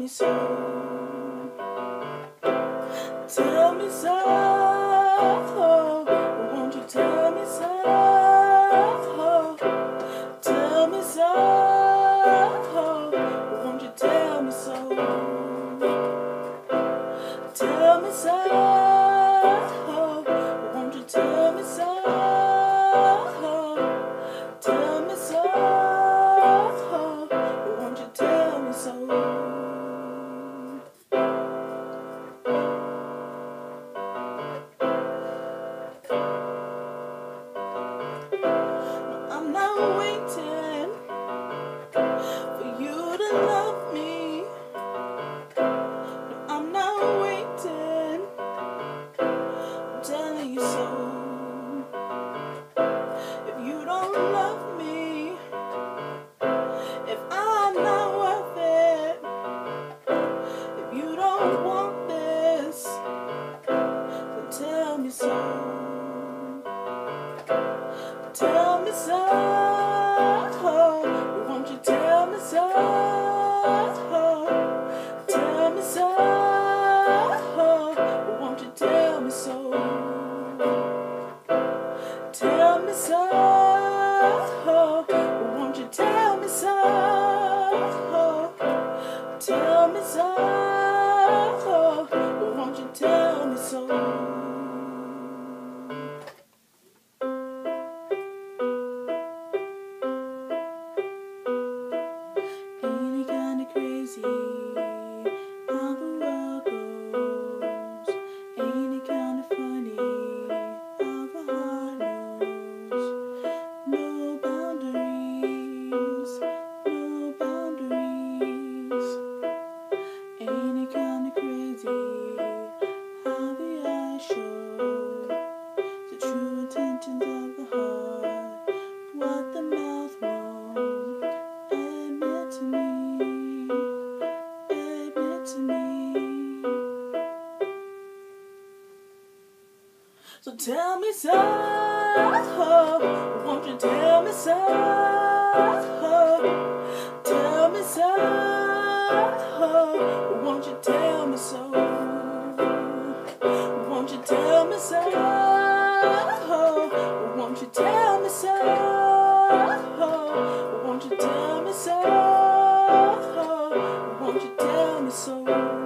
me so. to me. So tell me so, won't you tell me so? Tell me so, won't you tell me so? Won't you tell me so? Won't you tell? soul.